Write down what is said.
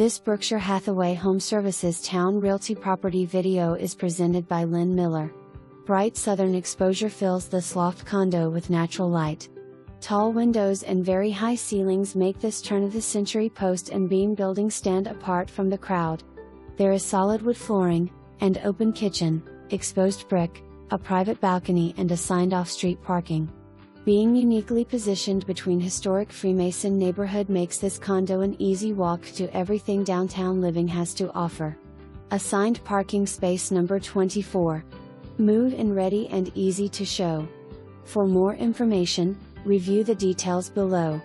This Berkshire Hathaway Home Services Towne Realty property video is presented by Lin Miller. Bright southern exposure fills this loft condo with natural light. Tall windows and very high ceilings make this turn of the century post and beam building stand apart from the crowd. There is solid wood flooring, and open kitchen, exposed brick, a private balcony, and assigned off street parking. Being uniquely positioned between historic Freemason neighborhood makes this condo an easy walk to everything downtown living has to offer. Assigned parking space number 24. Move in ready and easy to show. For more information, review the details below.